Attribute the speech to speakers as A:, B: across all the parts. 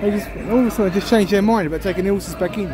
A: They just all of a sudden just changed their mind about taking the back in.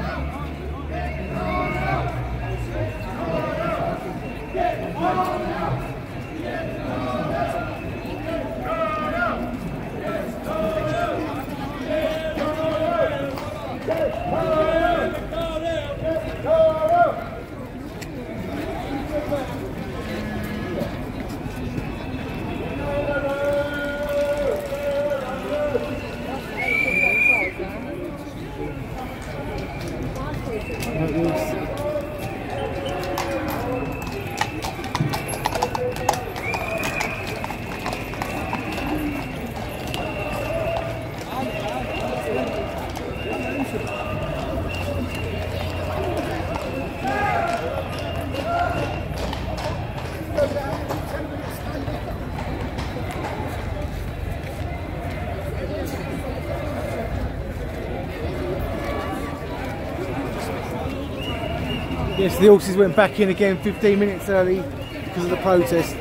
A: Eu, eu, Yes, the horses went back in again 15 minutes early because of the protest.